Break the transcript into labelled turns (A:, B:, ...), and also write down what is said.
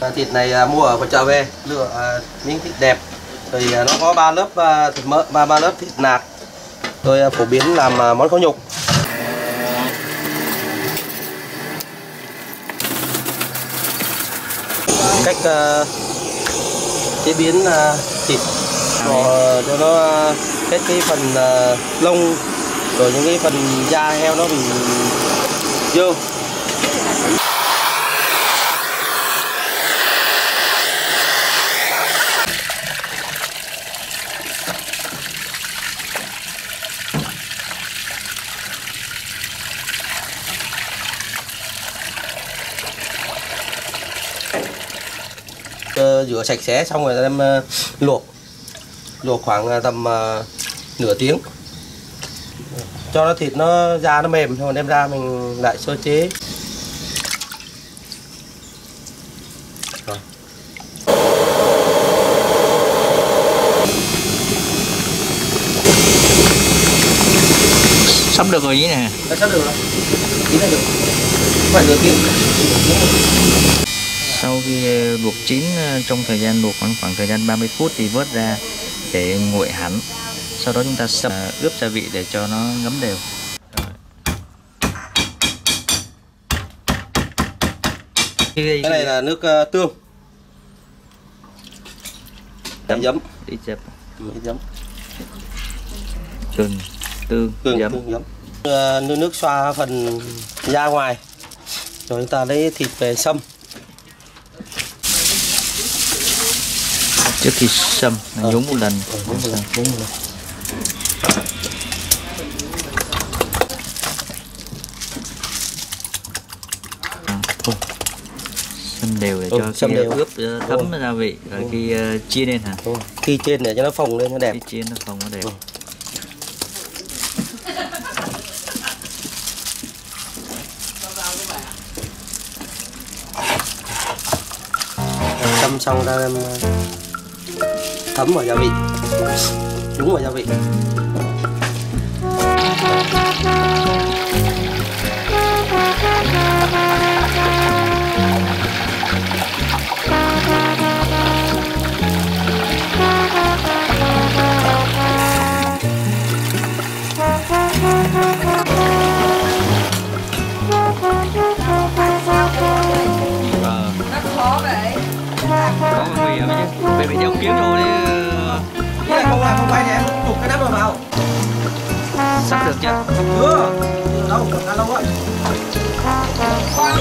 A: Ờ, thịt này à, mua ở chợ về lựa à, miếng thịt đẹp. Rồi à, nó có ba lớp thịt mỡ ba ba lớp thịt nạc. Tôi phổ biến làm món kho nhục. Cách chế biến thịt Rồi, cho nó hết cái phần lông rồi những cái phần da heo nó bị dơ. Rửa sạch sẽ xong rồi đem ờ, luộc. Luộc khoảng ờ, tầm ờ, nửa tiếng. Cho nó thịt nó da nó mềm rồi đem ra mình lại sơ chế. Rồi.
B: sắp được rồi ý nè.
A: Sắp được rồi. Tí là được. Phải nửa tiếng
B: sau khi ờ, luộc chín ờ, trong thời gian luộc khoảng khoảng thời gian 30 phút thì vớt ra để nguội hẳn. Sau đó chúng ta sập ờ, ướp gia vị để cho nó ngấm đều.
A: Cái này là nước ờ, tương.
B: Giấm.
A: giấm
B: dập
A: Ít giấm
B: gừng tương
A: tương
B: giấm.
A: tương giấm. Nước nước xoa phần da ngoài. Rồi chúng ta lấy thịt về xâm
B: trước khi xâm
A: Ờ.
B: nhúng một lần
A: Rồi, đúng rồi, đúng rồi.
B: À, thôi. xâm đều để
A: Ừ,
B: cho
A: xâm
B: khi
A: đều.
B: ướp ờ, thấm gia vị rồi
A: Ừ.
B: khi ờ, chiên lên hả
A: rồi. khi trên để cho nó phồng lên nó đẹp
B: khi chiên nó không có đều
A: Ừ. xâm xong ra em ờ, thấm vào gia vị đúng vào gia vị
B: Ờ. có nguy hiểm chứ. Phải bị đeo kiếm rồi đi
A: cái này không làm không quay nhé chụp cái nắp vào vào.
B: Sắp được chưa
A: chưa. Đâu khá lâu á
C: khoan